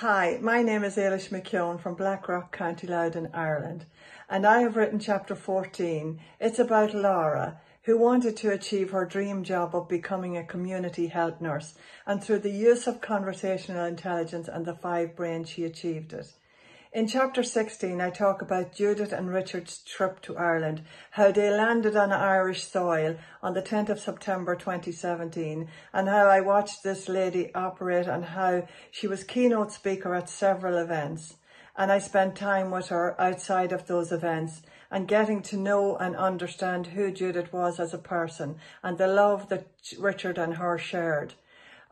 Hi, my name is Eilish McKeown from Blackrock, County Louth, Ireland, and I have written chapter 14. It's about Laura, who wanted to achieve her dream job of becoming a community health nurse, and through the use of conversational intelligence and the five brains, she achieved it. In chapter 16, I talk about Judith and Richard's trip to Ireland, how they landed on Irish soil on the 10th of September 2017, and how I watched this lady operate and how she was keynote speaker at several events. And I spent time with her outside of those events and getting to know and understand who Judith was as a person and the love that Richard and her shared.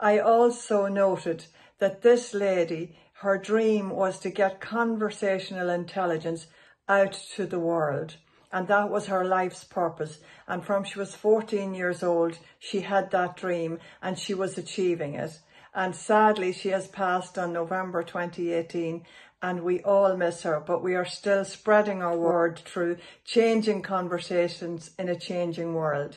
I also noted that this lady her dream was to get conversational intelligence out to the world. And that was her life's purpose. And from she was 14 years old, she had that dream and she was achieving it. And sadly, she has passed on November 2018 and we all miss her, but we are still spreading our word through changing conversations in a changing world.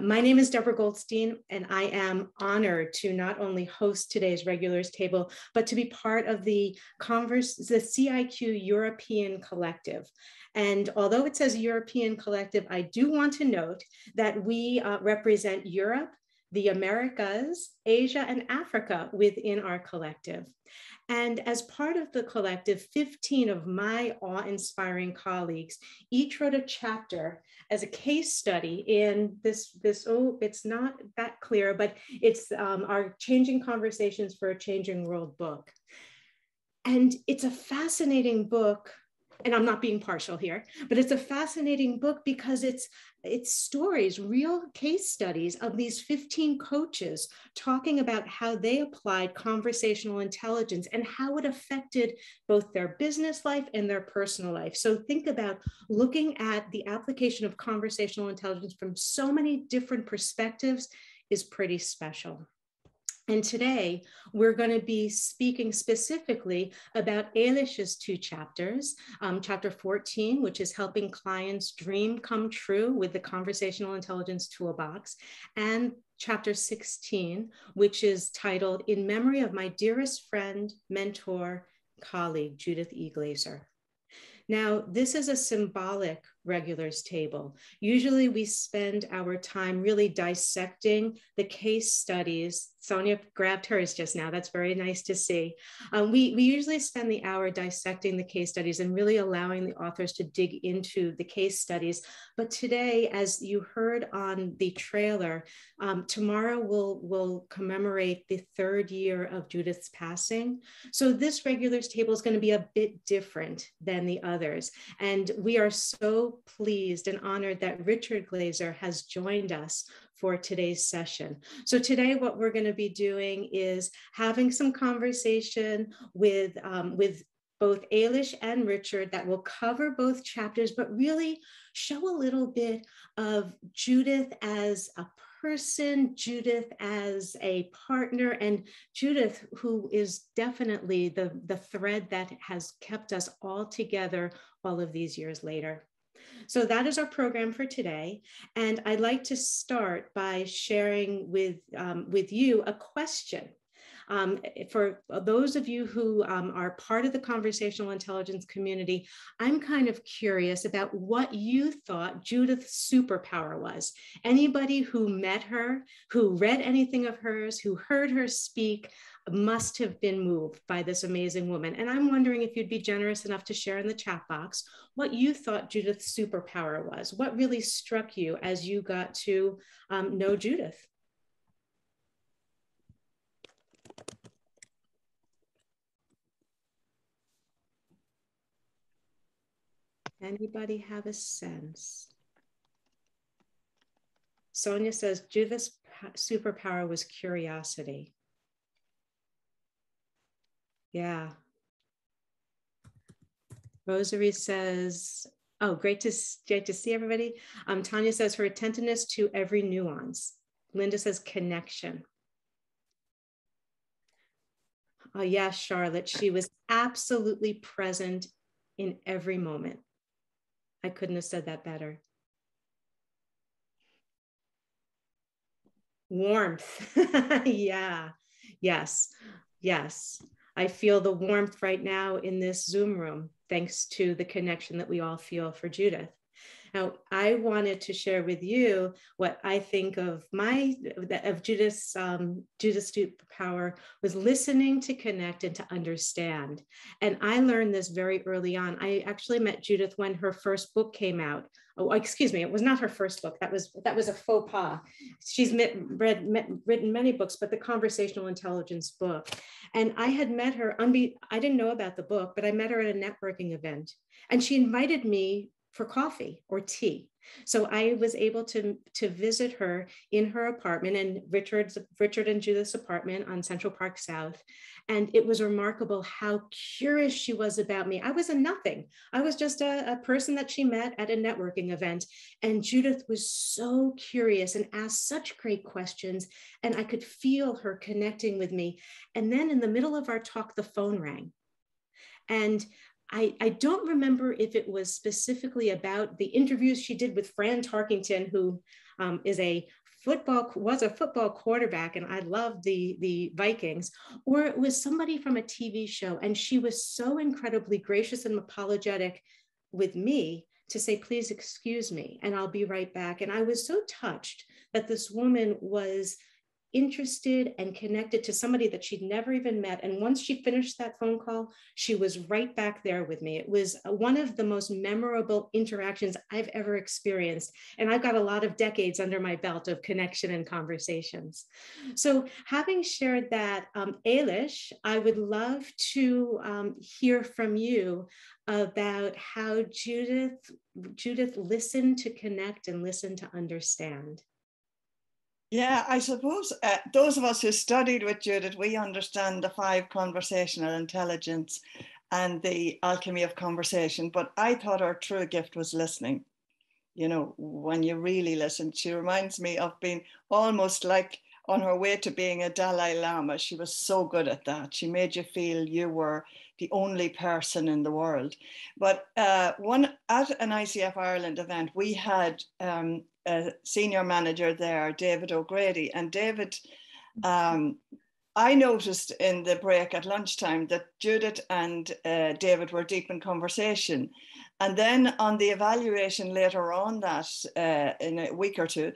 My name is Deborah Goldstein, and I am honored to not only host today's regulars table, but to be part of the Converse, the CIQ European Collective. And although it says European Collective, I do want to note that we uh, represent Europe, the Americas, Asia, and Africa within our collective. And as part of the collective, 15 of my awe inspiring colleagues each wrote a chapter as a case study in this, this oh, it's not that clear, but it's um, our Changing Conversations for a Changing World book. And it's a fascinating book and I'm not being partial here, but it's a fascinating book because it's it's stories, real case studies of these 15 coaches talking about how they applied conversational intelligence and how it affected both their business life and their personal life. So think about looking at the application of conversational intelligence from so many different perspectives is pretty special. And today we're going to be speaking specifically about Eilish's two chapters, um, chapter 14, which is helping clients dream come true with the conversational intelligence toolbox, and chapter 16, which is titled In Memory of My Dearest Friend, Mentor, Colleague, Judith E. Glaser. Now, this is a symbolic regulars table. Usually we spend our time really dissecting the case studies. Sonia grabbed hers just now. That's very nice to see. Um, we, we usually spend the hour dissecting the case studies and really allowing the authors to dig into the case studies. But today, as you heard on the trailer, um, tomorrow we'll, we'll commemorate the third year of Judith's passing. So this regulars table is going to be a bit different than the others. And we are so pleased and honored that Richard Glaser has joined us for today's session. So today what we're going to be doing is having some conversation with, um, with both Eilish and Richard that will cover both chapters, but really show a little bit of Judith as a person, Judith as a partner, and Judith, who is definitely the, the thread that has kept us all together all of these years later. So that is our program for today. And I'd like to start by sharing with, um, with you a question. Um, for those of you who um, are part of the conversational intelligence community, I'm kind of curious about what you thought Judith's superpower was. Anybody who met her, who read anything of hers, who heard her speak, must have been moved by this amazing woman. And I'm wondering if you'd be generous enough to share in the chat box what you thought Judith's superpower was. What really struck you as you got to um, know Judith? Anybody have a sense? Sonia says Judith's superpower was curiosity. Yeah. Rosary says, oh, great to, great to see everybody. Um, Tanya says her attentiveness to every nuance. Linda says connection. Oh, yeah, Charlotte, she was absolutely present in every moment. I couldn't have said that better. Warmth. yeah. Yes. Yes. I feel the warmth right now in this Zoom room, thanks to the connection that we all feel for Judith. Now, I wanted to share with you what I think of my of Judith's um, Judith's superpower was listening to connect and to understand. And I learned this very early on. I actually met Judith when her first book came out. Oh, excuse me, it was not her first book. That was that was a faux pas. She's met, read, met, written many books, but the conversational intelligence book. And I had met her. Unbe- I didn't know about the book, but I met her at a networking event, and she invited me for coffee or tea. So I was able to, to visit her in her apartment in Richard's, Richard and Judith's apartment on Central Park South. And it was remarkable how curious she was about me. I was a nothing. I was just a, a person that she met at a networking event. And Judith was so curious and asked such great questions. And I could feel her connecting with me. And then in the middle of our talk, the phone rang. And I, I don't remember if it was specifically about the interviews she did with Fran Tarkenton, who um, is a football was a football quarterback and I love the the Vikings or it was somebody from a TV show and she was so incredibly gracious and apologetic with me to say please excuse me and I'll be right back. And I was so touched that this woman was interested and connected to somebody that she'd never even met. And once she finished that phone call, she was right back there with me. It was one of the most memorable interactions I've ever experienced. And I've got a lot of decades under my belt of connection and conversations. So, having shared that, um, I would love to um, hear from you about how Judith Judith listened to connect and listened to understand. Yeah, I suppose uh, those of us who studied with Judith, we understand the five conversational intelligence and the alchemy of conversation. But I thought her true gift was listening. You know, when you really listen, she reminds me of being almost like on her way to being a Dalai Lama. She was so good at that. She made you feel you were the only person in the world. But uh, one at an ICF Ireland event, we had um, senior manager there, David O'Grady, and David. Um, I noticed in the break at lunchtime that Judith and uh, David were deep in conversation. And then on the evaluation later on that, uh, in a week or two,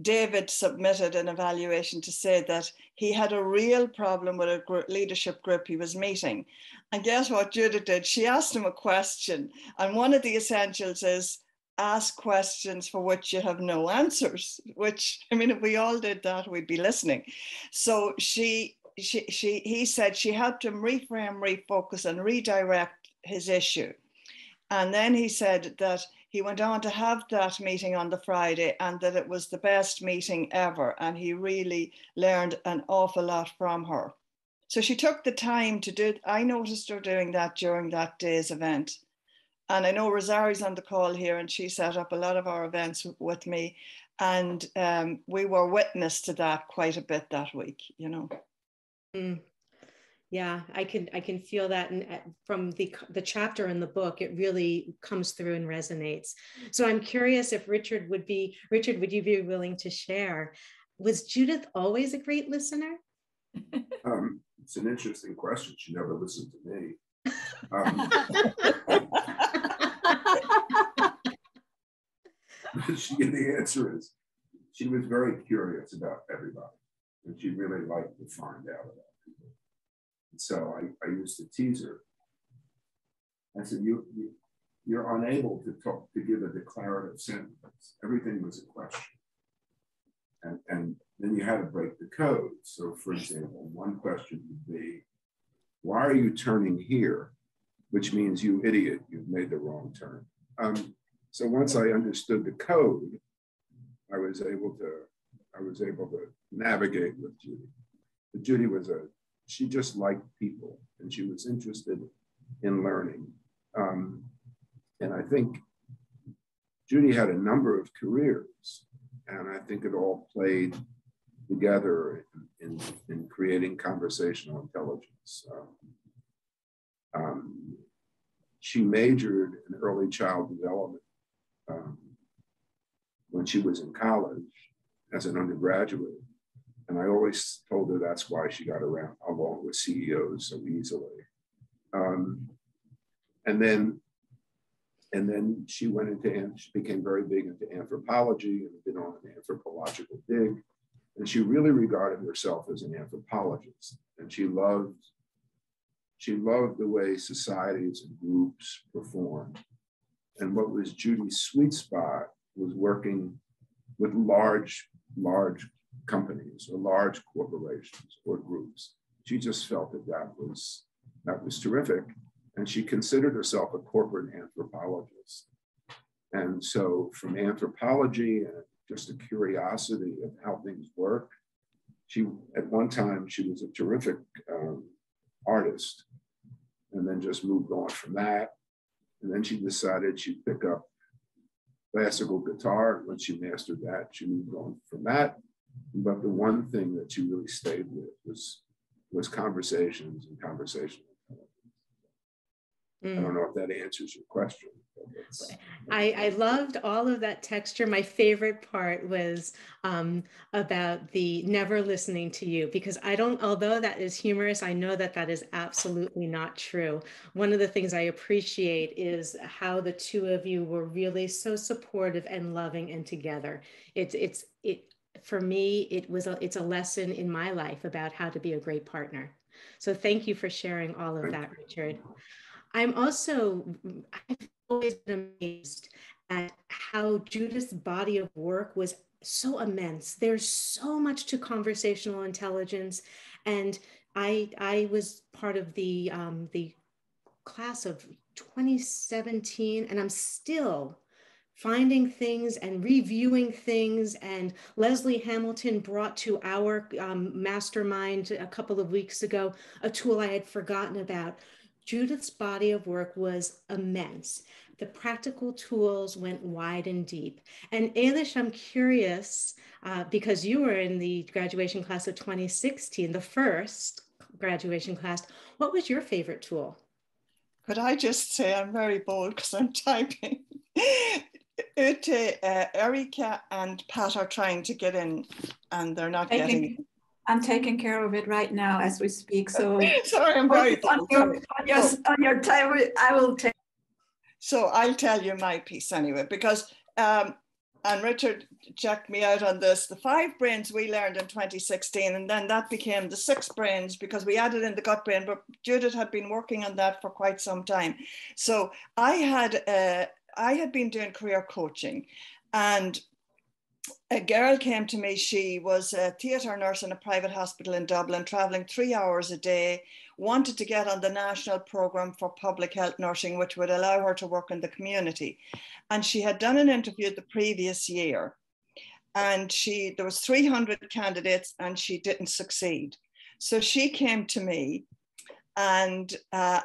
David submitted an evaluation to say that he had a real problem with a leadership group he was meeting. And guess what Judith did? She asked him a question. And one of the essentials is ask questions for which you have no answers, which, I mean, if we all did that, we'd be listening. So she, she, she, he said she helped him reframe, refocus, and redirect his issue. And then he said that he went on to have that meeting on the Friday and that it was the best meeting ever. And he really learned an awful lot from her. So she took the time to do, I noticed her doing that during that day's event. And I know Rosari's on the call here and she set up a lot of our events with me. And um, we were witness to that quite a bit that week, you know. Mm. Yeah i can i can feel that and uh, from the the chapter in the book it really comes through and resonates. So i'm curious if richard would be richard would you be willing to share? Was judith always a great listener? Um, it's an interesting question. She never listened to me. Um, she, the answer is she was very curious about everybody and she really liked to find out about people. so I, I used to tease her. I said, you, you, you're unable to talk, to give a declarative sentence. Everything was a question. And, and then you had to break the code. So for example, one question would be, why are you turning here? Which means you idiot, you've made the wrong turn. Um, so once I understood the code, I was able to, I was able to navigate with Judy. But Judy was a she just liked people and she was interested in learning. Um, and I think Judy had a number of careers, and I think it all played together in, in, in creating conversational intelligence. Um, um, she majored in early child development um, when she was in college as an undergraduate. And I always told her that's why she got around along with CEOs so easily. Um, and then and then she went into she became very big into anthropology and been on an anthropological dig. And she really regarded herself as an anthropologist. And she loved she loved the way societies and groups performed and what was judy's sweet spot was working with large large companies or large corporations or groups she just felt that that was that was terrific and she considered herself a corporate anthropologist and so from anthropology and just a curiosity of how things work. She, at one time, she was a terrific um, artist and then just moved on from that. And then she decided she'd pick up classical guitar. Once she mastered that, she moved on from that. But the one thing that she really stayed with was, was conversations and conversation Mm. I don't mm. know if that answers your question. I, I loved all of that texture. My favorite part was um, about the never listening to you because I don't, although that is humorous, I know that that is absolutely not true. One of the things I appreciate is how the two of you were really so supportive and loving and together. It's, it's, it, for me, it was a, it's a lesson in my life about how to be a great partner. So thank you for sharing all of that, Richard. I'm also, I've always been amazed at how Judith's body of work was so immense. There's so much to conversational intelligence. And I, I was part of the, um, the class of 2017, and I'm still finding things and reviewing things. And Leslie Hamilton brought to our um, mastermind a couple of weeks ago a tool I had forgotten about Judith's body of work was immense. The practical tools went wide and deep. And Eilish, I'm curious, uh, because you were in the graduation class of 2016, the first graduation class, what was your favorite tool? Could I just say I'm very bold because I'm typing. Ute, uh, Erika and Pat are trying to get in and they're not getting in. I'm taking care of it right now as we speak. So sorry, I'm very on your, on your, on your time. I will take. So I'll tell you my piece anyway, because um, and Richard checked me out on this. The five brains we learned in 2016, and then that became the six brains because we added in the gut brain. But Judith had been working on that for quite some time. So I had uh, I had been doing career coaching, and a girl came to me. She was a theatre nurse in a private hospital in Dublin, traveling three hours a day, wanted to get on the national programme for public health nursing, which would allow her to work in the community. And she had done an interview the previous year. And she there was 300 candidates and she didn't succeed. So she came to me and uh,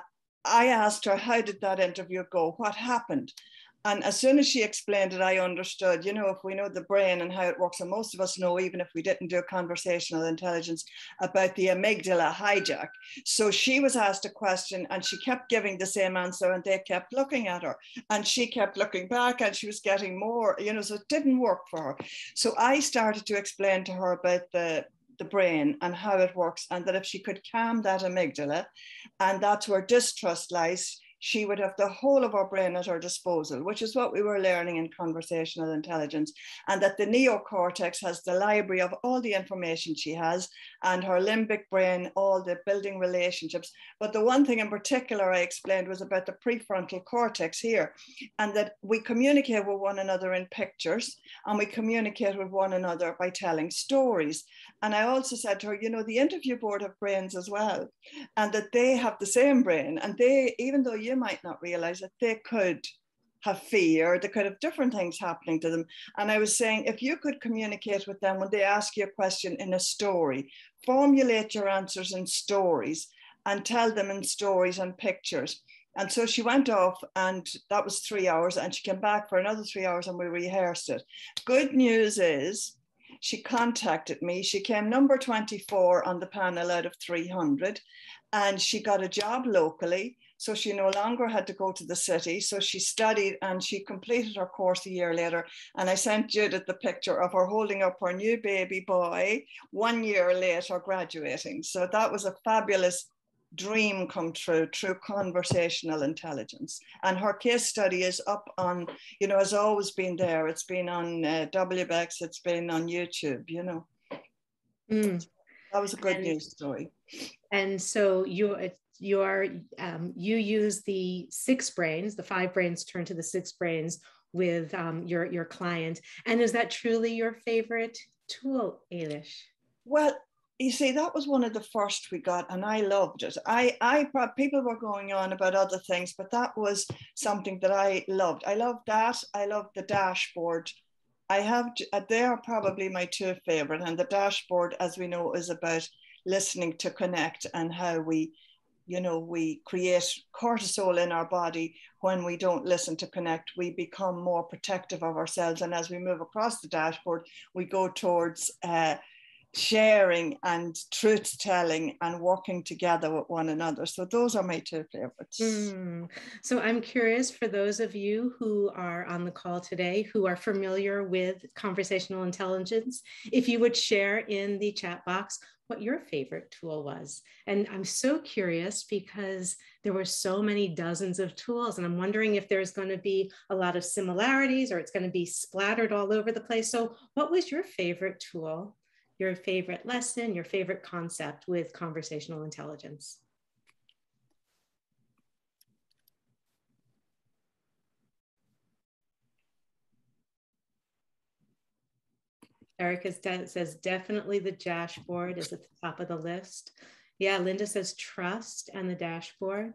I asked her, How did that interview go? What happened? And as soon as she explained it, I understood, you know, if we know the brain and how it works, and most of us know, even if we didn't do conversational intelligence, about the amygdala hijack. So she was asked a question and she kept giving the same answer, and they kept looking at her. And she kept looking back and she was getting more, you know, so it didn't work for her. So I started to explain to her about the the brain and how it works, and that if she could calm that amygdala, and that's where distrust lies, she would have the whole of our brain at her disposal, which is what we were learning in conversational intelligence, and that the neocortex has the library of all the information she has, and her limbic brain, all the building relationships. But the one thing in particular I explained was about the prefrontal cortex here, and that we communicate with one another in pictures, and we communicate with one another by telling stories. And I also said to her, you know, the interview board have brains as well, and that they have the same brain, and they, even though you you might not realize that they could have fear, they could have different things happening to them. And I was saying, if you could communicate with them when they ask you a question in a story, formulate your answers in stories and tell them in stories and pictures. And so she went off, and that was three hours, and she came back for another three hours, and we rehearsed it. Good news is, she contacted me. She came number 24 on the panel out of 300, and she got a job locally So she no longer had to go to the city. So she studied and she completed her course a year later. And I sent Judith the picture of her holding up her new baby boy one year later graduating. So that was a fabulous dream come true through conversational intelligence. And her case study is up on, you know, has always been there. It's been on uh, WBECS, it's been on YouTube, you know. Mm. That was a good and, news story. And so you your um, you use the six brains, the five brains turn to the six brains with um, your your client. And is that truly your favorite tool, Eilish? Well, you see, that was one of the first we got, and I loved it. I, I, people were going on about other things, but that was something that I loved. I loved that. I loved the dashboard. I have, uh, they are probably my two favorite. And the dashboard, as we know, is about listening to connect and how we, you know, we create cortisol in our body when we don't listen to connect. We become more protective of ourselves. And as we move across the dashboard, we go towards, uh, sharing and truth telling and working together with one another. So those are my two favorites. Mm. So I'm curious for those of you who are on the call today who are familiar with conversational intelligence, if you would share in the chat box what your favorite tool was. And I'm so curious because there were so many dozens of tools and I'm wondering if there's going to be a lot of similarities or it's going to be splattered all over the place. So what was your favorite tool your favorite lesson, your favorite concept with conversational intelligence? Erica says definitely the dashboard is at the top of the list. Yeah, Linda says trust and the dashboard.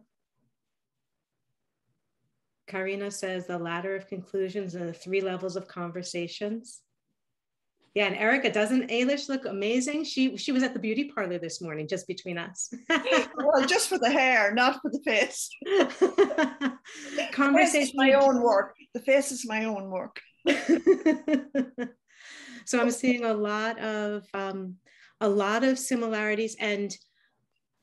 Karina says the ladder of conclusions and the three levels of conversations. Yeah, and Erica, doesn't Eilish look amazing? She she was at the beauty parlor this morning, just between us. well, just for the hair, not for the face. Conversation. my own work. The face is my own work. so I'm seeing a lot of um, a lot of similarities and.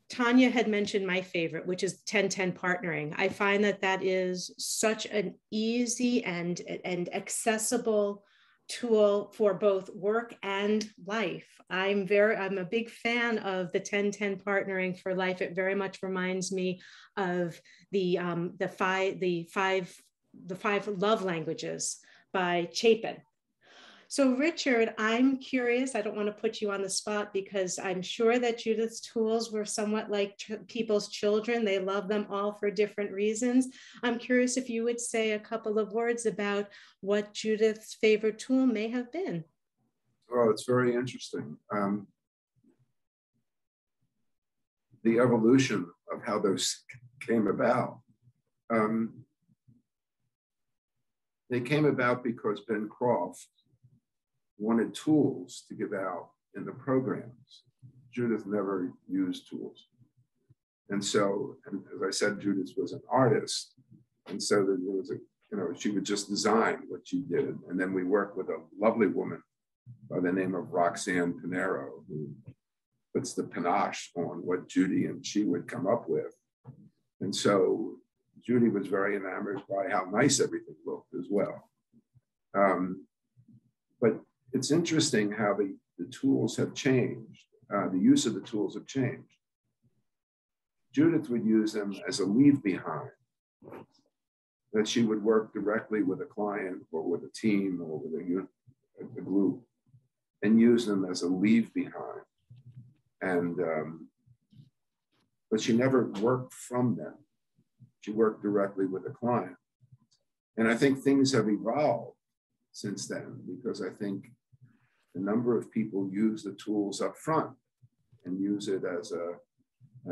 Tanya had mentioned my favorite, which is 1010 partnering. I find that that is such an easy and, and accessible tool for both work and life. I'm very, I'm a big fan of the 10-10 partnering for life. It very much reminds me of the um, the five the five the five love languages by Chapman. So, Richard, I'm curious. I don't want to put you on the spot because I'm sure that Judith's tools were somewhat like people's children. They love them all for different reasons. I'm curious if you would say a couple of words about what Judith's favorite tool may have been. Well, it's very interesting. Um, the evolution of how those came about. Um, they came about because Ben Croft wanted tools to give out in the programs. Judith never used tools. And so, and as I said, Judith was an artist. And so there was a, you know, she would just design what she did. And then we worked with a lovely woman by the name of Roxanne Pinero, who puts the panache on what Judy and she would come up with. And so Judy was very enamored by how nice everything looked as well. Um, but it's interesting how the, the tools have changed. Uh, the use of the tools have changed. Judith would use them as a leave behind, that she would work directly with a client or with a team or with a, a group and use them as a leave behind. And, um, but she never worked from them. She worked directly with a client. And I think things have evolved since then because I think a number of people use the tools up front and use it as a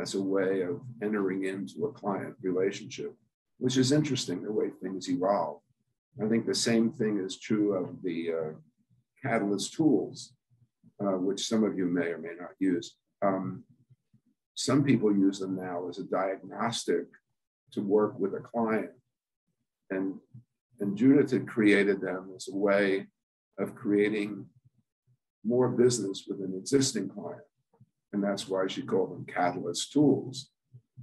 as a way of entering into a client relationship, which is interesting the way things evolve. I think the same thing is true of the uh, Catalyst tools, uh, which some of you may or may not use. Um, some people use them now as a diagnostic to work with a client. And, and Judith had created them as a way of creating more business with an existing client. And that's why she called them catalyst tools.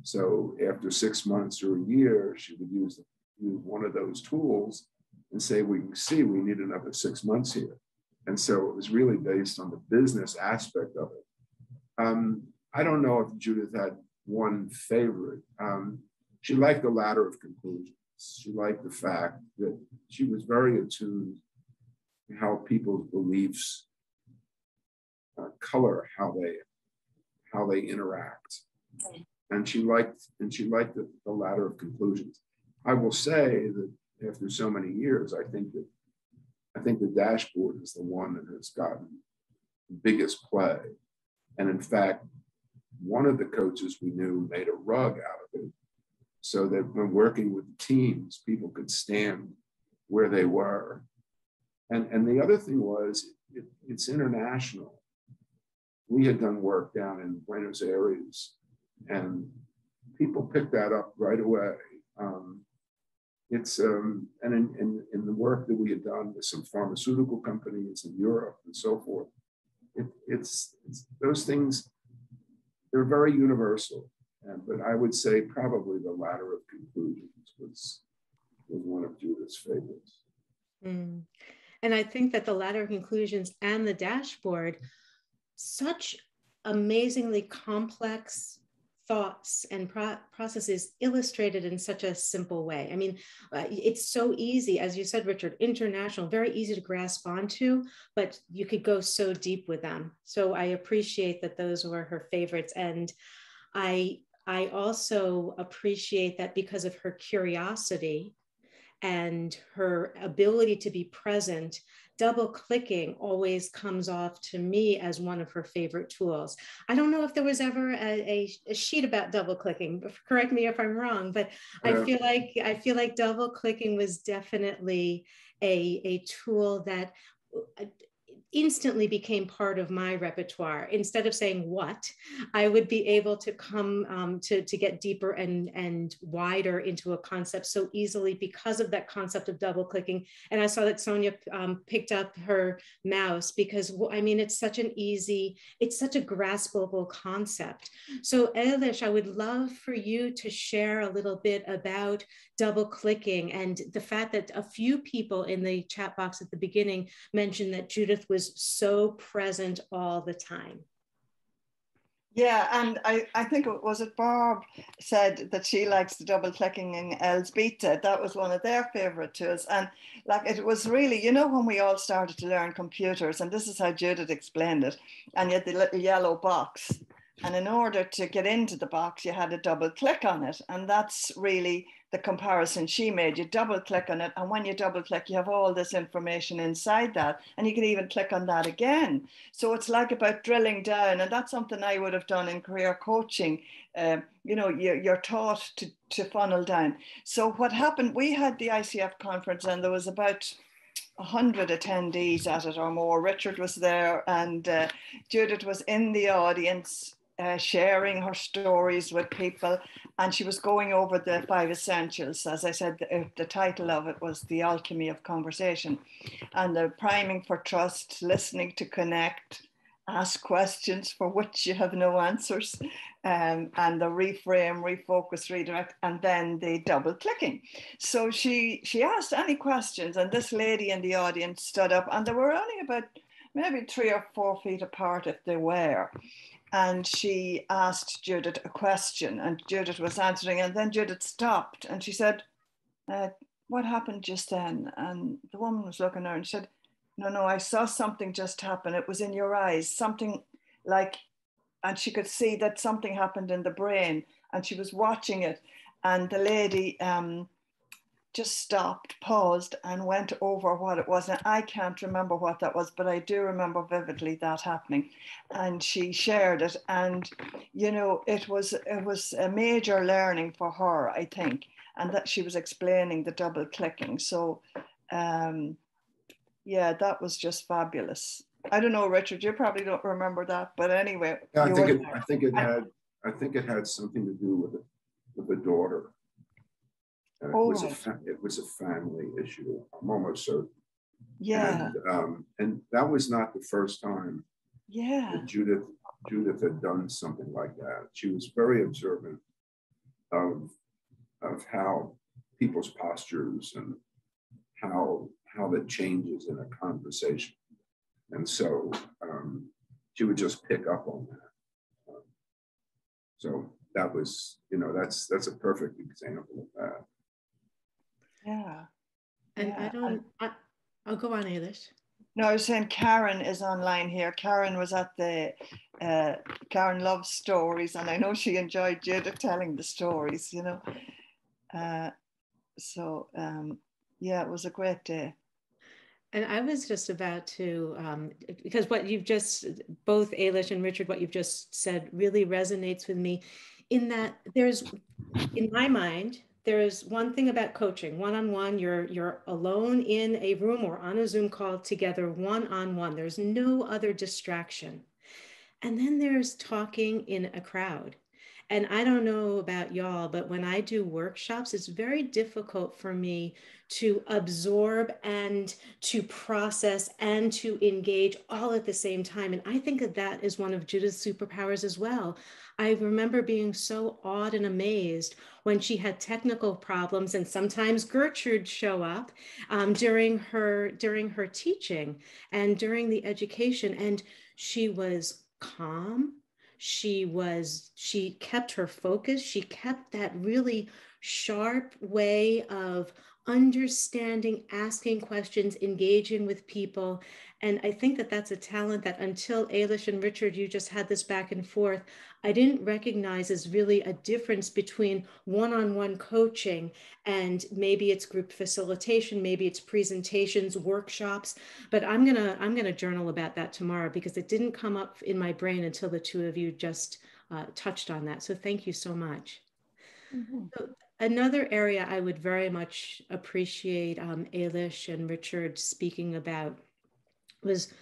So after six months or a year, she would use, use one of those tools and say, we can see we need another six months here. And so it was really based on the business aspect of it. Um, I don't know if Judith had one favorite. Um, she liked the ladder of conclusions. She liked the fact that she was very attuned to how people's beliefs uh, color how they how they interact. And she liked and she liked the, the ladder of conclusions. I will say that after so many years, I think that I think the dashboard is the one that has gotten the biggest play. And in fact, one of the coaches we knew made a rug out of it so that when working with teams, people could stand where they were. And, and the other thing was, it, it's international. We had done work down in Buenos Aires, and people picked that up right away. Um, it's um, and in, in, in, the work that we had done with some pharmaceutical companies in Europe and so forth, it, it's, it's those things they're very universal. And, but I would say probably the ladder of conclusions was, was one of Judith's favorites. Mm. And I think that the ladder of conclusions and the dashboard, such amazingly complex thoughts and pro- processes illustrated in such a simple way. I mean, uh, it's so easy, as you said, Richard, international, very easy to grasp onto, but you could go so deep with them. So I appreciate that those were her favorites. And I, I also appreciate that because of her curiosity and her ability to be present double clicking always comes off to me as one of her favorite tools. I don't know if there was ever a, a, sheet about double clicking, correct me if I'm wrong, but yeah. I feel like I feel like double clicking was definitely a, a tool that instantly became part of my repertoire. Instead of saying what, I would be able to come um, to, to get deeper and, and wider into a concept so easily because of that concept of double clicking. And I saw that Sonia um, picked up her mouse because, I mean, it's such an easy, it's such a graspable concept. So Eilish, I would love for you to share a little bit about double clicking and the fact that a few people in the chat box at the beginning mentioned that Judith was so present all the time. Yeah, and I, I think it was it Barb said that she likes the double clicking in Elzbieta. That was one of their favorite tools. And like it was really, you know, when we all started to learn computers, and this is how Judith explained it, and you had the little yellow box. And in order to get into the box, you had to double click on it. And that's really the comparison she made. You double click on it, and when you double click, you have all this information inside that, and you can even click on that again. So it's like about drilling down, and that's something I would have done in career coaching. Um, you know, you're, you're taught to, to funnel down. So what happened? We had the ICF conference, and there was about 100 attendees at it or more. Richard was there, and uh, Judith was in the audience uh, sharing her stories with people, and she was going over the five essentials. As I said, the, the, title of it was The Alchemy of Conversation, and the priming for trust, listening to connect, ask questions for which you have no answers, um, and the reframe, refocus, redirect, and then the double clicking. So she she asked any questions, and this lady in the audience stood up, and there were only about maybe three or four feet apart if they were and she asked Judith a question, and Judith was answering, and then Judith stopped and she said, uh, What happened just then? And the woman was looking at her and said, No, no, I saw something just happen. It was in your eyes, something like, and she could see that something happened in the brain, and she was watching it. And the lady, um, just stopped, paused, and went over what it was. And I can't remember what that was, but I do remember vividly that happening. And she shared it, and you know, it was it was a major learning for her, I think, and that she was explaining the double clicking. So, um, yeah, that was just fabulous. I don't know, Richard. You probably don't remember that, but anyway. Yeah, I think it, I think it had I think it had something to do with it, with the daughter uh, it, was a it was a family issue. I'm almost certain. Yeah. And, um, and that was not the first time. Yeah. Judith Judith had done something like that. She was very observant of, of how people's postures and how, how that changes in a conversation. And so um, she would just pick up on that. Um, so that was, you know, that's that's a perfect example of that. Yeah. And yeah. I don't, I, I'll go on, Eilish. No, I was saying Karen is online here. Karen was at the, uh, Karen loves stories, and I know she enjoyed Judith telling the stories, you know. Uh, so, um, yeah, it was a great day. And I was just about to, um, because what you've just, both Eilish and Richard, what you've just said really resonates with me in that there's, in my mind, there is one thing about coaching one-on-one you're you're alone in a room or on a zoom call together one-on-one there's no other distraction and then there's talking in a crowd and I don't know about y'all, but when I do workshops, it's very difficult for me to absorb and to process and to engage all at the same time. And I think that that is one of Judith's superpowers as well. I remember being so awed and amazed when she had technical problems, and sometimes Gertrude show up um, during her during her teaching and during the education, and she was calm. She was she kept her focus. She kept that really sharp way of understanding asking questions engaging with people and I think that that's a talent that until Eilish and Richard, you just had this back and forth, I didn't recognize as really a difference between one-on-one coaching and maybe it's group facilitation, maybe it's presentations, workshops. But I'm gonna I'm gonna journal about that tomorrow because it didn't come up in my brain until the two of you just uh, touched on that. So thank you so much. Mm-hmm. So another area I would very much appreciate um, and Richard speaking about was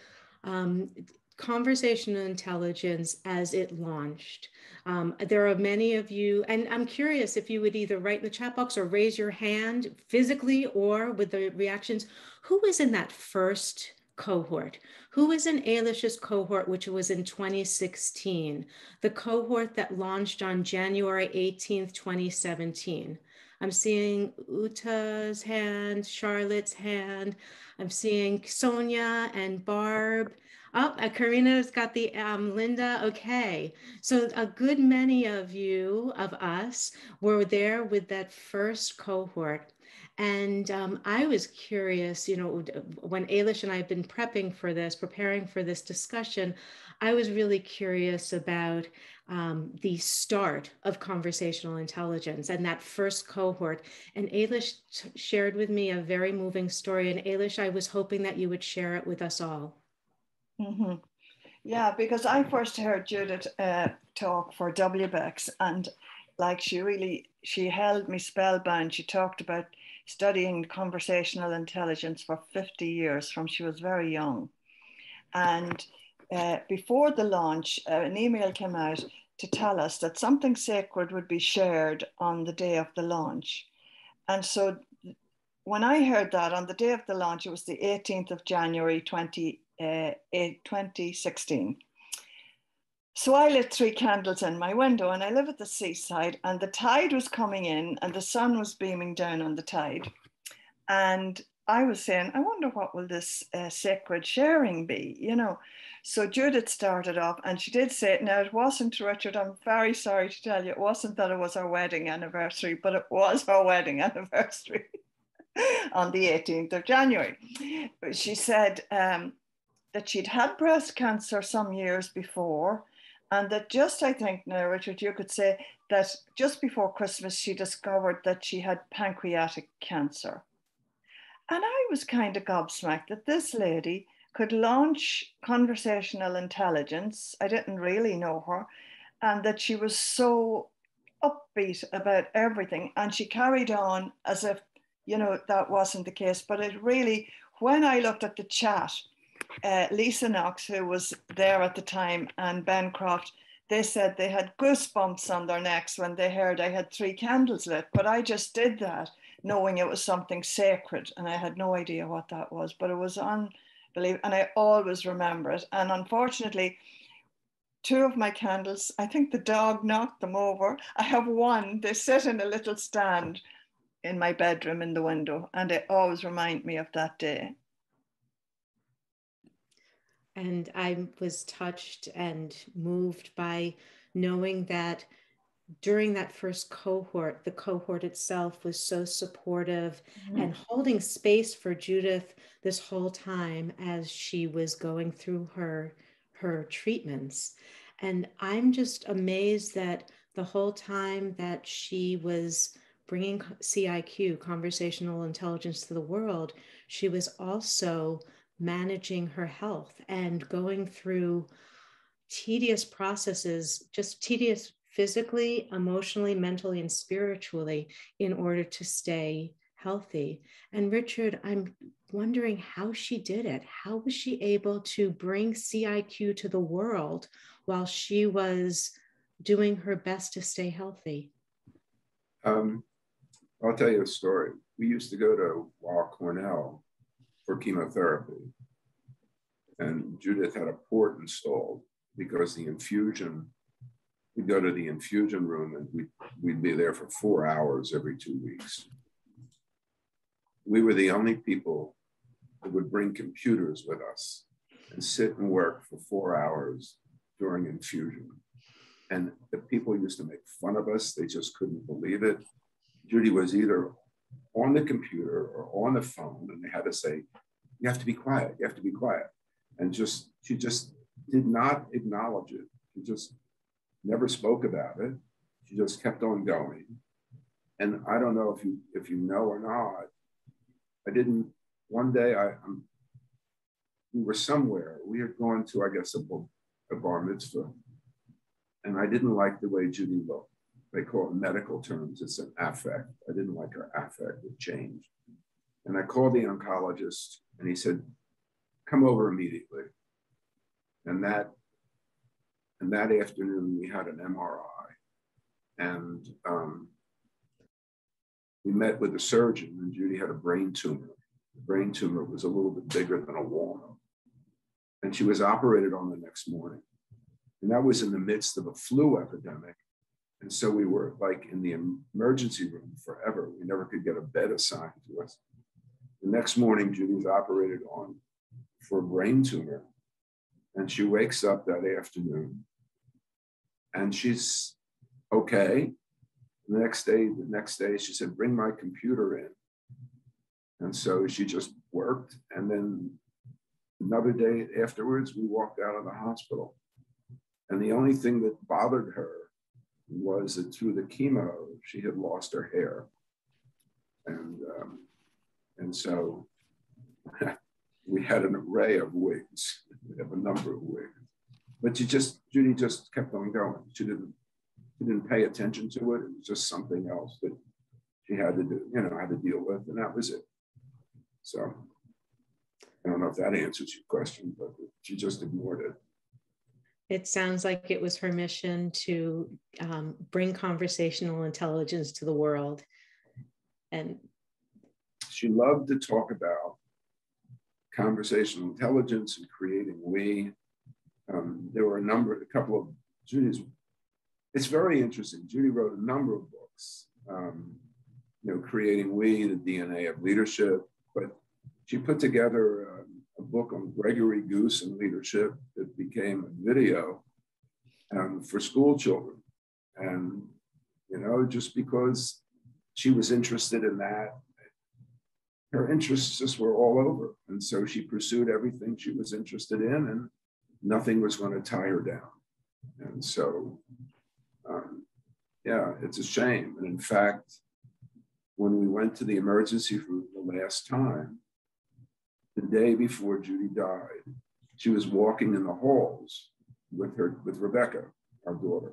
um, conversational intelligence as it launched. Um, there are many of you, and I'm curious if you would either write in the chat box or raise your hand physically or with the reactions. Who was in that first cohort? Who was in Eilish's cohort, which was in 2016, the cohort that launched on January 18th, 2017? I'm seeing Uta's hand, Charlotte's hand. I'm seeing Sonia and Barb. Oh, uh, Karina's got the um, Linda. Okay. So a good many of you, of us, were there with that first cohort. And um, I was curious, you know, when Eilish and I have been prepping for this, preparing for this discussion, I was really curious about um, the start of conversational intelligence and that first cohort. And Eilish shared with me a very moving story. And Eilish, I was hoping that you would share it with us all. Mm-hmm. Yeah, because I first heard Judith uh, talk for WBECS and like she really, she held me spellbound. She talked about studying conversational intelligence for 50 years from she was very young. And uh, before the launch, uh, an email came out to tell us that something sacred would be shared on the day of the launch. And so when I heard that on the day of the launch, it was the 18th of January 20, uh, 2016. So I lit three candles in my window and I live at the seaside and the tide was coming in and the sun was beaming down on the tide. And I was saying, I wonder what will this uh, sacred sharing be, you know? So Judith started off and she did say, now it wasn't, Richard, I'm very sorry to tell you, it wasn't that it was our wedding anniversary, but it was our wedding anniversary on the 18th of January. She said um, that she'd had breast cancer some years before and that just, I think now, Richard, you could say that just before Christmas, she discovered that she had pancreatic cancer. And I was kind of gobsmacked that this lady could launch conversational intelligence. I didn't really know her, and that she was so upbeat about everything. And she carried on as if, you know, that wasn't the case. But it really, when I looked at the chat, uh, Lisa Knox, who was there at the time, and Ben Croft, they said they had goosebumps on their necks when they heard I had three candles lit. But I just did that knowing it was something sacred, and I had no idea what that was. But it was unbelievable, and I always remember it. And unfortunately, two of my candles. I think the dog knocked them over. I have one. They sit in a little stand in my bedroom in the window, and they always remind me of that day. And I was touched and moved by knowing that during that first cohort, the cohort itself was so supportive mm-hmm. and holding space for Judith this whole time as she was going through her her treatments. And I'm just amazed that the whole time that she was bringing CIQ, conversational intelligence to the world, she was also managing her health and going through tedious processes, just tedious physically, emotionally, mentally, and spiritually in order to stay healthy. And Richard, I'm wondering how she did it. How was she able to bring CIQ to the world while she was doing her best to stay healthy? Um, I'll tell you a story. We used to go to Weill Cornell for chemotherapy, and Judith had a port installed because the infusion, we'd go to the infusion room and we'd, we'd be there for four hours every two weeks. We were the only people that would bring computers with us and sit and work for four hours during infusion. And the people used to make fun of us. They just couldn't believe it. Judy was either on the computer or on the phone, and they had to say, You have to be quiet, you have to be quiet. And just, she just did not acknowledge it. She just never spoke about it. She just kept on going. And I don't know if you if you know or not, I didn't one day I, I'm, we were somewhere. We had gone to, I guess, a, a bar mitzvah, and I didn't like the way Judy looked. They call it medical terms. It's an affect. I didn't like her affect. It changed, and I called the oncologist, and he said, "Come over immediately." And that, and that afternoon we had an MRI, and um, we met with the surgeon, and Judy had a brain tumor the brain tumor was a little bit bigger than a walnut. And she was operated on the next morning. And that was in the midst of a flu epidemic. And so we were like in the emergency room forever. We never could get a bed assigned to us. The next morning, Judy was operated on for a brain tumor. And she wakes up that afternoon and she's okay. The next day, the next day, she said, Bring my computer in. And so she just worked. And then another day afterwards, we walked out of the hospital. And the only thing that bothered her was that through the chemo, she had lost her hair. And, um, and so we had an array of wigs. We have a number of wigs. But she just, Judy just kept on going. She didn't, she didn't pay attention to it. It was just something else that she had to do, you know, had to deal with. And that was it. So I don't know if that answers your question, but she just ignored it. It sounds like it was her mission to um, bring conversational intelligence to the world. And she loved to talk about conversational intelligence and creating we. Um, there were a number, a couple of Judy's. It's very interesting. Judy wrote a number of books. Um, you know, creating we, the DNA of leadership, but she put together a, a book on Gregory Goose and leadership that became a video um, for school children. And, you know, just because she was interested in that, her interests just were all over. And so she pursued everything she was interested in, and nothing was going to tie her down. And so, um, yeah, it's a shame. And in fact, when we went to the emergency room the last time, the day before Judy died, she was walking in the halls with her with Rebecca, our daughter.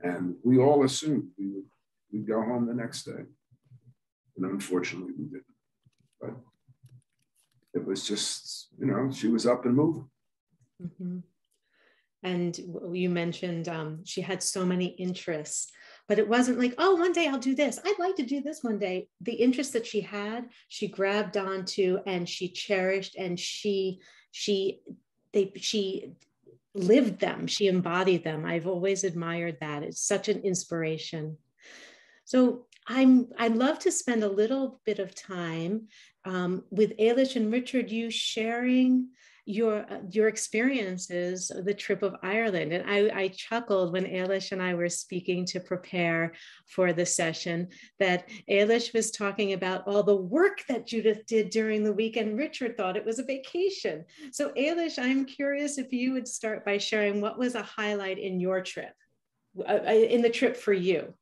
And we all assumed we would we'd go home the next day. And unfortunately we didn't. But it was just, you know, she was up and moving. Mm-hmm. And you mentioned um, she had so many interests but it wasn't like oh one day i'll do this i'd like to do this one day the interest that she had she grabbed onto and she cherished and she she they she lived them, she embodied them. I've always admired that. It's such an inspiration. So I'm I'd love to spend a little bit of time um, with Eilish and Richard, you sharing your uh, your experiences the trip of Ireland. And I, I chuckled when Eilish and I were speaking to prepare for the session that Eilish was talking about all the work that Judith did during the week, and Richard thought it was a vacation. So Eilish, I'm curious if you would start by sharing what was a highlight in your trip, uh, uh in the trip for you.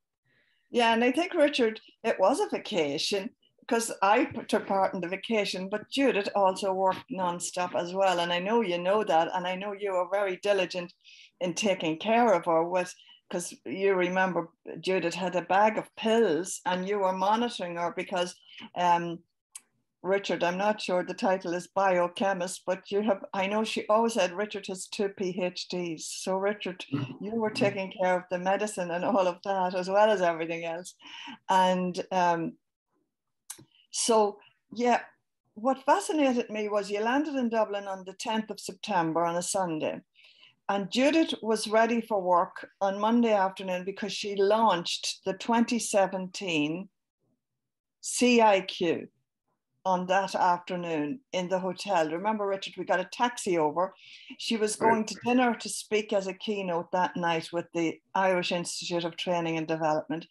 Yeah, and I think Richard, it was a vacation because I took part in the vacation, but Judith also worked nonstop as well. And I know you know that. And I know you were very diligent in taking care of her with, because you remember Judith had a bag of pills and you were monitoring her because um, Richard, I'm not sure the title is biochemist, but you have, I know she always said Richard has two PhDs. So, Richard, you were taking care of the medicine and all of that as well as everything else. And um, so, yeah, what fascinated me was you landed in Dublin on the 10th of September on a Sunday. And Judith was ready for work on Monday afternoon because she launched the 2017 CIQ on that afternoon in the hotel. Remember, Richard, we got a taxi over. She was going to dinner to speak as a keynote that night with the Irish Institute of Training and Development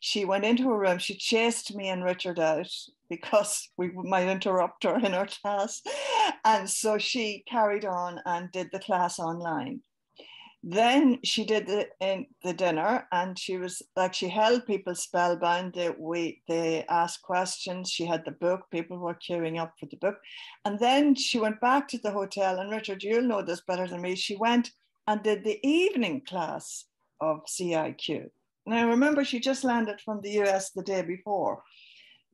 she went into her room. She chased me and Richard out because we might interrupt her in her class. And so she carried on and did the class online. Then she did the in the dinner and she was like she held people spellbound. They we they asked questions. She had the book, people were queuing up for the book. And then she went back to the hotel, and Richard, you'll know this better than me. She went and did the evening class of CIQ. Now, remember, she just landed from the US the day before.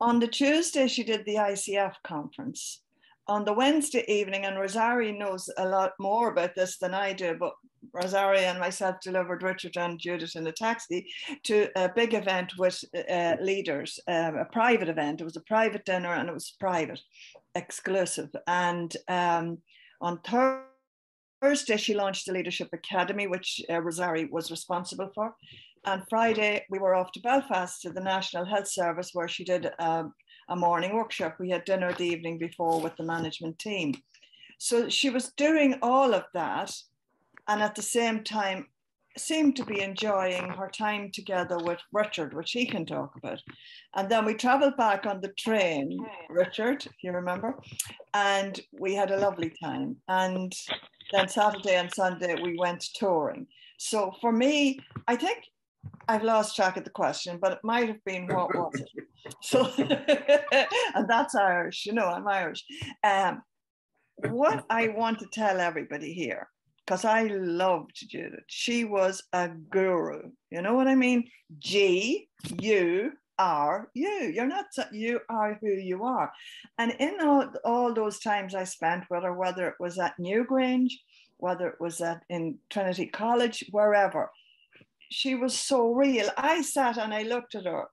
On the Tuesday, she did the ICF conference. On the Wednesday evening, and Rosarie knows a lot more about this than I do, but Rosarie and myself delivered Richard and Judith in a taxi to a big event with uh, leaders, um, a private event. It was a private dinner and it was private, exclusive. And um, on Thursday, she launched the Leadership Academy, which uh, was responsible for. And Friday, we were off to Belfast to the National Health Service where she did um, a morning workshop. We had dinner the evening before with the management team. So she was doing all of that and at the same time seemed to be enjoying her time together with Richard, which he can talk about. And then we traveled back on the train, Richard, if you remember, and we had a lovely time. And then Saturday and Sunday we went touring. So for me, I think I've lost track of the question, but it might have been what was it? So, and that's Irish, you know, I'm Irish. Um, what I want to tell everybody here, because I loved Judith, she was a guru. You know what I mean? G, you are you. You're not, you are who you are. And in all, all those times I spent with her, whether it was at Newgrange, whether it was at in Trinity College, wherever, she was so real. I sat and I looked at her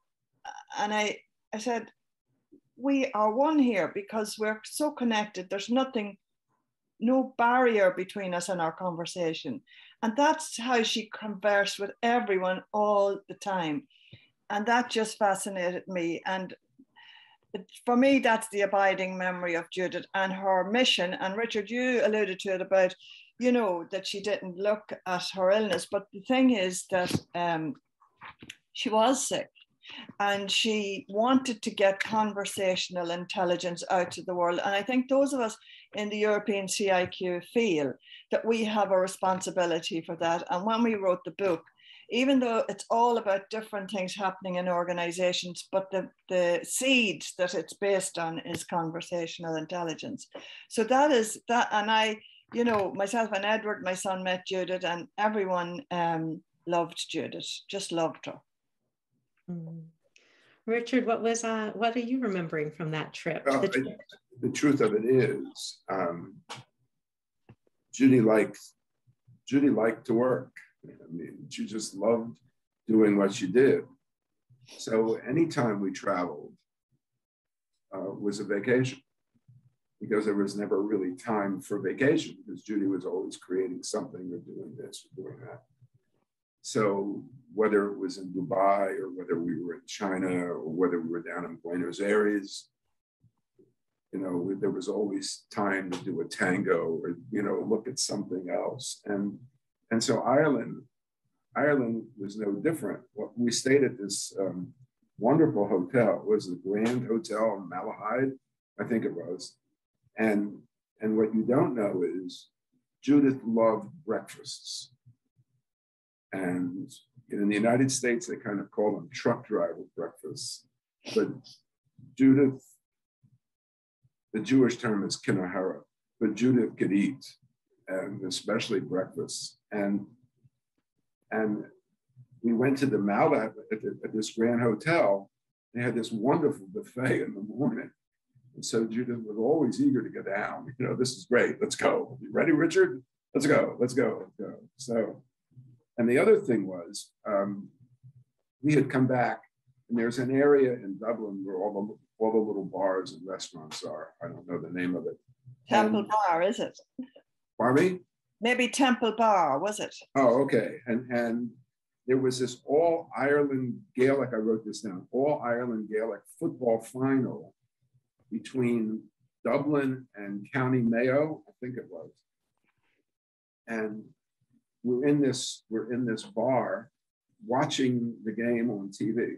and I, I said, we are one here because we're so connected. There's nothing, no barrier between us and our conversation. And that's how she conversed with everyone all the time. And that just fascinated me. And for me, that's the abiding memory of Judith and her mission. And Richard, you alluded to it about you know, that she didn't look at her illness. But the thing is that um, she was sick and she wanted to get conversational intelligence out to the world. And I think those of us in the European CIQ feel that we have a responsibility for that. And when we wrote the book, even though it's all about different things happening in organizations, but the, the seed that it's based on is conversational intelligence. So that is that, and I you know, myself and Edward, my son, met Judith, and everyone um, loved Judith, just loved her. Mm. Richard, what was uh, what are you remembering from that trip? Uh, the, trip? the, truth of it is, um, Judy liked Judy liked to work. I mean, she just loved doing what she did. So anytime we traveled uh, was a vacation. Because there was never really time for vacation because Judy was always creating something or doing this or doing that. So whether it was in Dubai or whether we were in China or whether we were down in Buenos Aires, you know, there was always time to do a tango or, you know, look at something else. And, and so Ireland, Ireland was no different. We stayed at this um, wonderful hotel. It was the Grand Hotel in Malahide, I think it was. And, and what you don't know is Judith loved breakfasts. And in the United States, they kind of call them truck driver breakfasts. But Judith, the Jewish term is kinohara, but Judith could eat, and especially breakfasts. And, and we went to the Mala at, at this grand hotel. They had this wonderful buffet in the morning. And so Judith was always eager to get down. You know, this is great. Let's go. You ready, Richard? Let's go. Let's go. Let's go. So, and the other thing was, um, we had come back, and there's an area in Dublin where all the all the little bars and restaurants are. I don't know the name of it. Temple and, Bar, is it? Barbie? Maybe Temple Bar, was it? Oh, okay. And and there was this all Ireland Gaelic, I wrote this down, all Ireland Gaelic football final between Dublin and County Mayo, I think it was. And we're in this, we're in this bar watching the game on TV.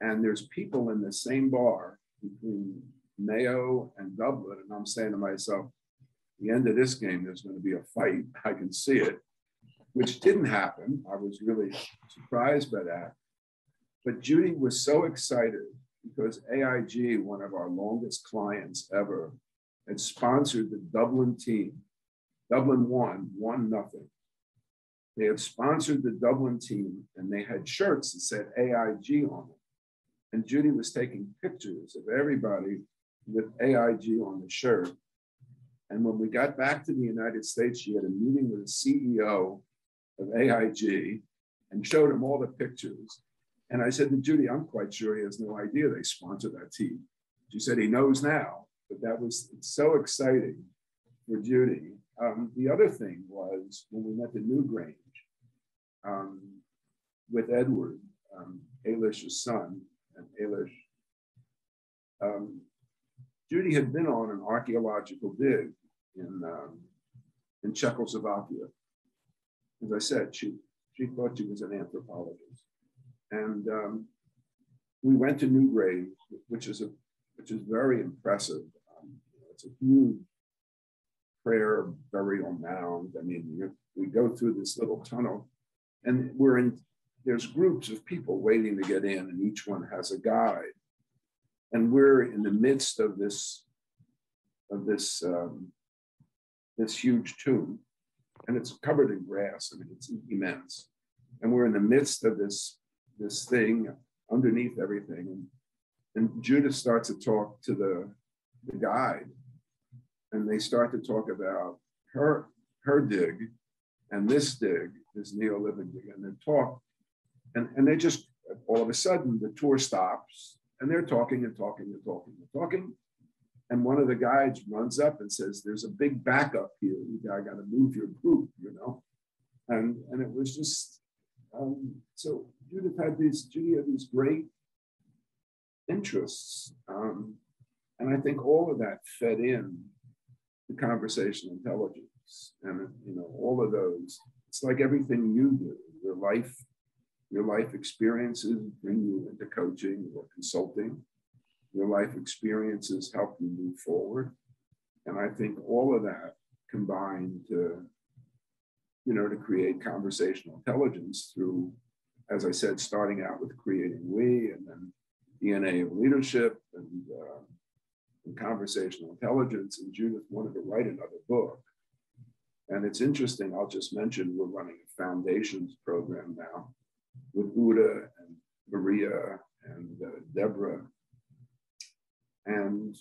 And there's people in the same bar between Mayo and Dublin. And I'm saying to myself, the end of this game, there's going to be a fight. I can see it, which didn't happen. I was really surprised by that. But Judy was so excited because AIG, one of our longest clients ever, had sponsored the Dublin team. Dublin won, won nothing. They had sponsored the Dublin team and they had shirts that said AIG on them. And Judy was taking pictures of everybody with AIG on the shirt. And when we got back to the United States, she had a meeting with the CEO of AIG and showed him all the pictures. And I said to Judy, I'm quite sure he has no idea they sponsored that team. She said he knows now, but that was so exciting for Judy. Um, the other thing was when we met the Newgrange um, with Edward, um, Eilish's son, and Eilish, um, Judy had been on an archaeological dig in, um, in Czechoslovakia. As I said, she, she thought she was an anthropologist. And um, we went to Newgrange, which is a which is very impressive. Um, it's a huge prayer burial mound. I mean, we go through this little tunnel, and we're in. There's groups of people waiting to get in, and each one has a guide. And we're in the midst of this of this um, this huge tomb, and it's covered in grass. I mean, it's immense. And we're in the midst of this this thing underneath everything. And, and Judith starts to talk to the, the guide, and they start to talk about her her dig and this dig, this Neolithic dig, and they talk, and, and they just all of a sudden the tour stops and they're talking and talking and talking and talking. And one of the guides runs up and says, There's a big backup here. You got to move your group, you know? And, and it was just, um, so Judith had these, Judy had these great interests. Um, and I think all of that fed in the conversational intelligence. And, you know, all of those, it's like everything you do, your life, your life experiences bring you into coaching or consulting. Your life experiences help you move forward. And I think all of that combined to, you know, to create conversational intelligence through as I said, starting out with creating we and then DNA of leadership and, uh, and conversational intelligence. And Judith wanted to write another book. And it's interesting, I'll just mention we're running a foundations program now with Ute and Maria and uh, Deborah. And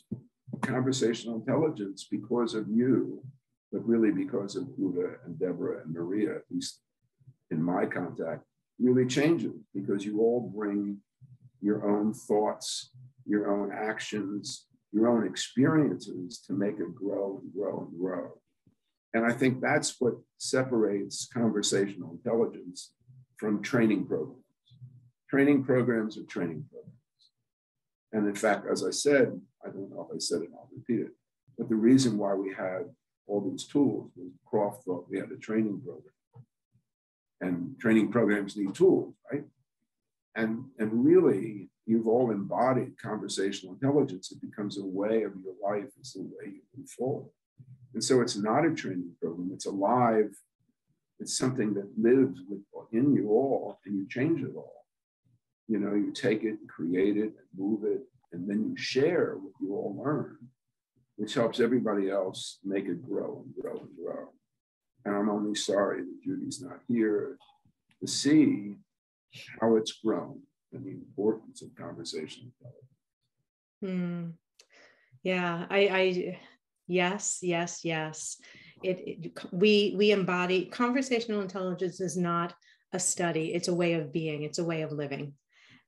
conversational intelligence because of you, but really because of Ute and Deborah and Maria, at least in my contact, really changes because you all bring your own thoughts, your own actions, your own experiences to make it grow and grow and grow. And I think that's what separates conversational intelligence from training programs. Training programs are training programs. And in fact, as I said, I don't know if I said it, I'll repeat it, but the reason why we had all these tools was Croft thought we had a training program. And training programs need tools, right? And, and really, you've all embodied conversational intelligence. It becomes a way of your life, it's the way you move forward. And so it's not a training program, it's alive. It's something that lives within you all and you change it all. You know, you take it create it and move it, and then you share what you all learn, which helps everybody else make it grow and grow and grow. And I'm only sorry that Judy's not here to see how it's grown and the importance of conversation. Hmm. Yeah, I, I, yes, yes, yes. It, it, we we embody conversational intelligence is not a study; it's a way of being. It's a way of living,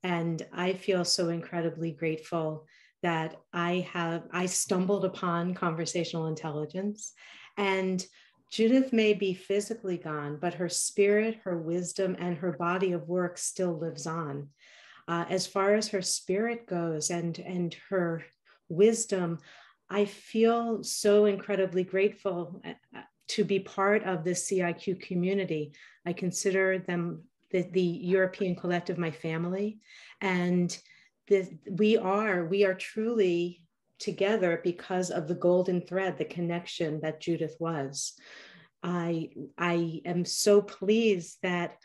and I feel so incredibly grateful that I have I stumbled upon conversational intelligence, and Judith may be physically gone, but her spirit, her wisdom, and her body of work still lives on. Uh, as far as her spirit goes and, and her wisdom, I feel so incredibly grateful uh, uh, to be part of the CIQ community. I consider them the, the European collective my family. And the, we are, we are truly together because of the golden thread, the connection that Judith was. I, I am so pleased that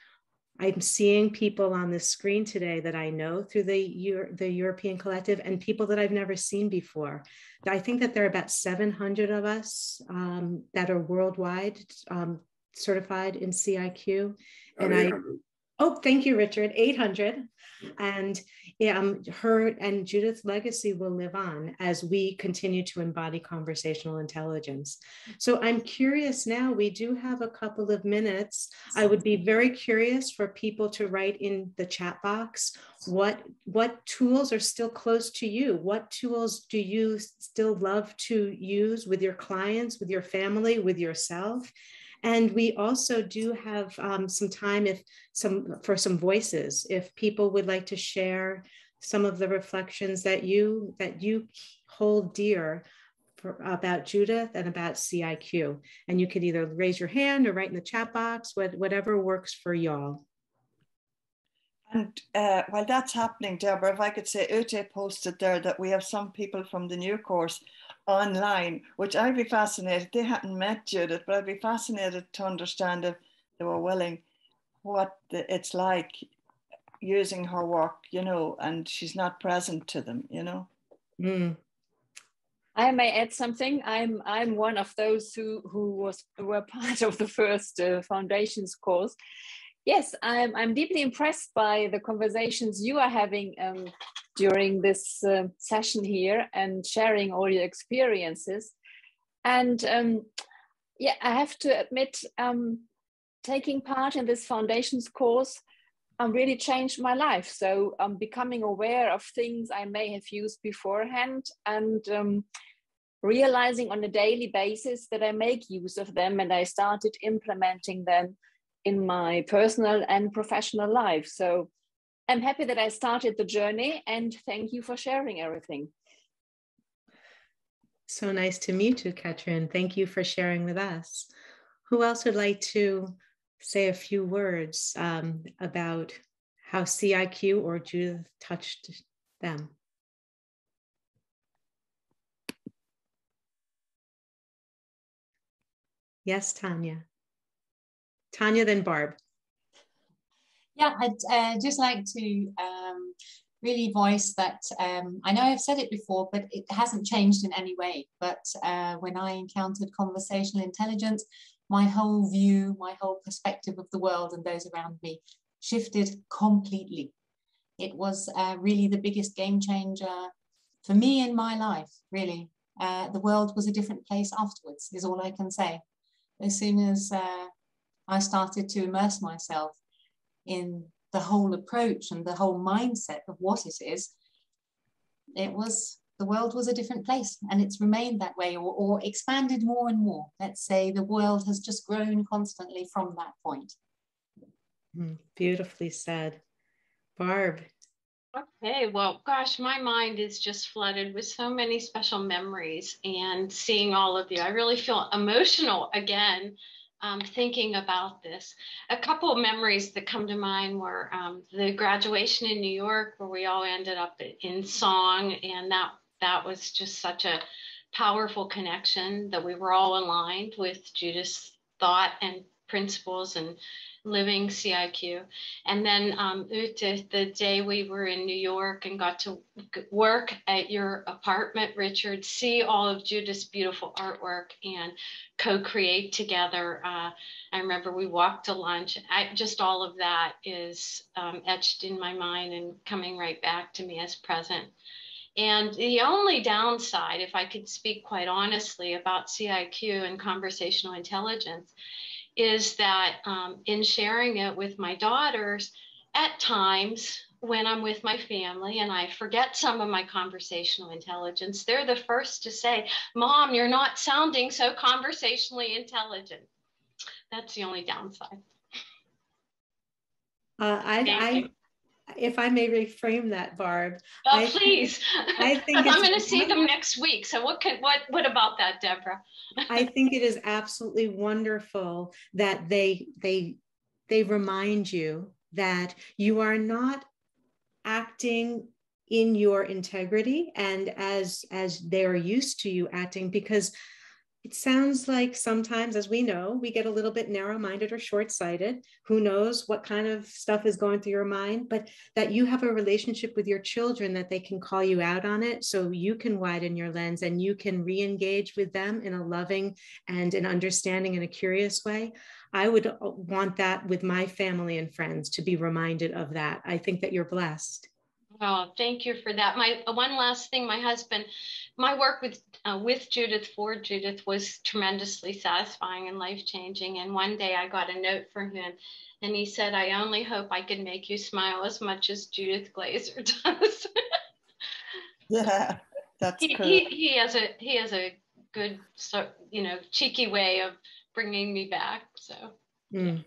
I'm seeing people on the screen today that I know through the, Euro, the European Collective and people that I've never seen before. I think that there are about 700 of us um, that are worldwide um, certified in CIQ. And I, oh, thank you, Richard, 800. And um, her and Judith's legacy will live on as we continue to embody conversational intelligence. So I'm curious now, we do have a couple of minutes. I would be very curious for people to write in the chat box what, what tools are still close to you? What tools do you still love to use with your clients, with your family, with yourself? And we also do have um, some time if some for some voices, if people would like to share some of the reflections that you that you hold dear for, about Judith and about CIQ. And you could either raise your hand or write in the chat box, what, whatever works for y'all. And uh, while that's happening, Deborah, if I could say, Ute posted there that we have some people from the new course online, which I'd be fascinated. They hadn't met Judith, but I'd be fascinated to understand if they were willing what the, it's like using her work, you know, and she's not present to them, you know. Mm. I may add something. I'm I'm one of those who who was were part of the first uh, foundations course. Yes, I'm I'm deeply impressed by the conversations you are having um, during this uh, session here and sharing all your experiences. And um, yeah, I have to admit, um, taking part in this foundations course um, really changed my life. So I'm um, becoming aware of things I may have used beforehand and um, realizing on a daily basis that I make use of them and I started implementing them in my personal and professional life. So I'm happy that I started the journey and thank you for sharing everything. So nice to meet you, Katrin. Thank you for sharing with us. Who else would like to say a few words um, about how CIQ or Judith touched them? Yes, Tanya. Tanya, then Barb. Yeah, I'd uh, just like to um, really voice that um, I know I've said it before, but it hasn't changed in any way. But uh, when I encountered conversational intelligence, my whole view, my whole perspective of the world and those around me shifted completely. It was uh, really the biggest game changer for me in my life, really. Uh, the world was a different place afterwards, is all I can say. As soon as uh, I started to immerse myself in the whole approach and the whole mindset of what it is, it was the world was a different place and it's remained that way or, or expanded more and more. Let's say the world has just grown constantly from that point. Hmm, beautifully said. Barb. Okay, well, gosh, my mind is just flooded with so many special memories and seeing all of you. I really feel emotional again um, thinking about this. A couple of memories that come to mind were um, the graduation in New York, where we all ended up in song, and that that was just such a powerful connection that we were all aligned with Judith's thought and principles and living CIQ. And then um, Ute, the day we were in New York and got to work at your apartment, Richard, see all of Judith's beautiful artwork and co-create together. Uh, I remember we walked to lunch. I, just all of that is um, etched in my mind and coming right back to me as present. And the only downside, if I could speak quite honestly about CIQ and conversational intelligence, is that um, in sharing it with my daughters, at times when I'm with my family and I forget some of my conversational intelligence, they're the first to say, Mom, you're not sounding so conversationally intelligent. That's the only downside. Uh, I, if I may reframe that, Barb. Oh, I please. Think, I think I'm going to see them next week. So what can what what about that, Deborah? I think it is absolutely wonderful that they they they remind you that you are not acting in your integrity and as as they're used to you acting because it sounds like sometimes, as we know, we get a little bit narrow minded or short sighted. Who knows what kind of stuff is going through your mind, but that you have a relationship with your children that they can call you out on it so you can widen your lens and you can re engage with them in a loving and an understanding and a curious way. I would uh, want that with my family and friends to be reminded of that. I think that you're blessed. Oh, thank you for that. My one last thing, my husband, my work with uh, with Judith for Judith was tremendously satisfying and life changing. And one day I got a note from him, and he said, "I only hope I can make you smile as much as Judith Glaser does." yeah, that's he, cool. he, he has a he has a good so you know cheeky way of bringing me back. So. Mm.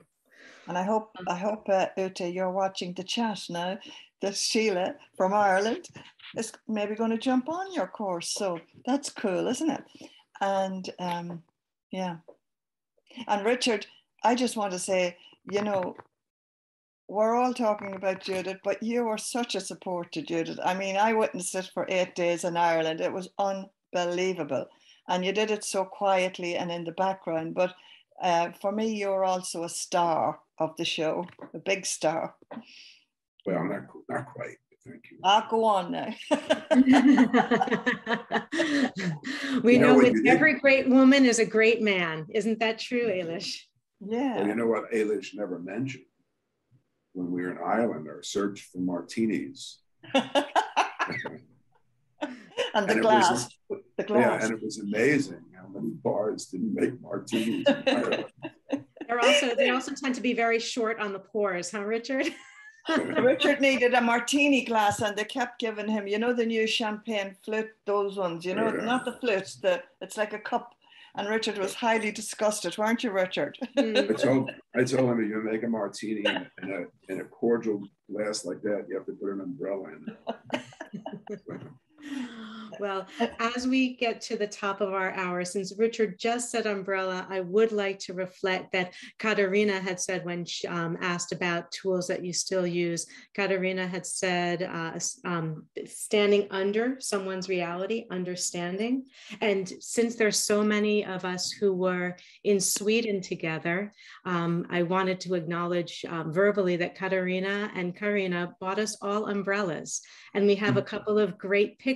And I hope I hope uh, Ute, you're watching the chat now that Sheila from Ireland is maybe going to jump on your course. So that's cool, isn't it? And um, yeah. And Richard, I just want to say, you know, we're all talking about Judith, but you were such a support to Judith. I mean, I witnessed it for eight days in Ireland. It was unbelievable. And you did it so quietly and in the background. But uh, for me, you're also a star of the show, a big star. Well, not not quite. Thank you. I'll go on now. we you know, know with every did, great woman is a great man. Isn't that true, mm-hmm. Eilish? Yeah. Well, you know what Eilish never mentioned? When we were in Ireland, our search for martinis. and the and glass. Was, the glass. Yeah, and it was amazing how many bars didn't make martinis They're also they also tend to be very short on the pours, huh, Richard? Richard needed a martini glass and they kept giving him, you know, the new champagne flute, those ones, you know, yeah. not the flutes, the it's like a cup. And Richard was highly disgusted, weren't you, Richard? Mm. I told I told him you make a martini in a in a cordial glass like that, you have to put an umbrella in it. well, as we get to the top of our hour, since Richard just said umbrella, I would like to reflect that Katerina had said when she um, asked about tools that you still use, Katerina had said uh, um, standing under someone's reality, understanding. And since there's so many of us who were in Sweden together, um, I wanted to acknowledge um, verbally that Katerina and Karina bought us all umbrellas. And we have a mm. couple of great pictures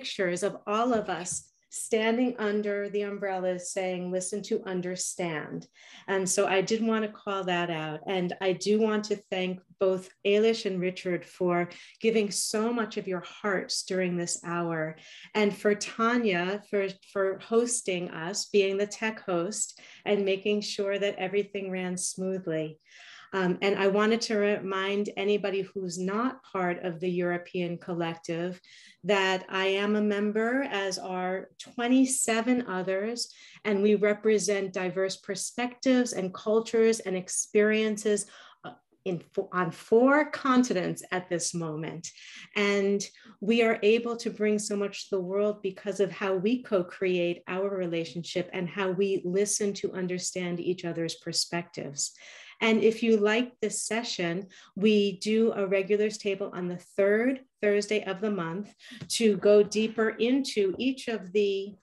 of all of us standing under the umbrellas saying, listen to understand. And so I did want to call that out. And I do want to thank both Eilish and Richard for giving so much of your hearts during this hour. And for Tanya for, for hosting us, being the tech host and making sure that everything ran smoothly. Um, and I wanted to remind anybody who's not part of the European Collective that I am a member, as are 27 others, and we represent diverse perspectives and cultures and experiences in, on four continents at this moment. And we are able to bring so much to the world because of how we co create our relationship and how we listen to understand each other's perspectives. And if you like this session, we do a regulars table on the third Thursday of the month to go deeper into each of the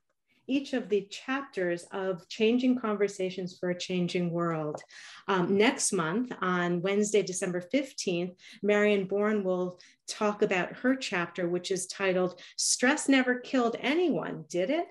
each of the chapters of Changing Conversations for a Changing World. Um, next month, on Wednesday, December 15th, Marion Bourne will talk about her chapter, which is titled Stress Never Killed Anyone, Did It?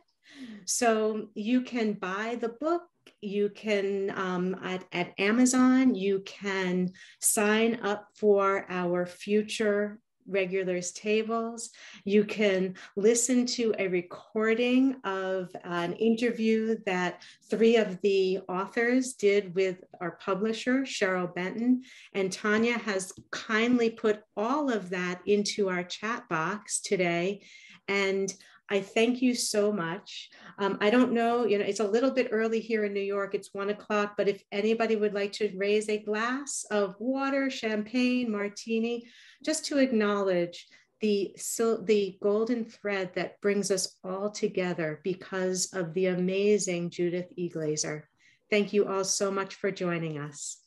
So you can buy the book you can um, at, at Amazon, you can sign up for our future regulars tables. You can listen to a recording of an interview that three of the authors did with our publisher, Cheryl Benton. And Tanya has kindly put all of that into our chat box today. And I thank you so much. Um, I don't know, you know, it's a little bit early here in New York. It's one o'clock, but if anybody would like to raise a glass of water, champagne, martini, just to acknowledge the, so the golden thread that brings us all together because of the amazing Judith E. Glaser. Thank you all so much for joining us.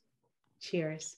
Cheers.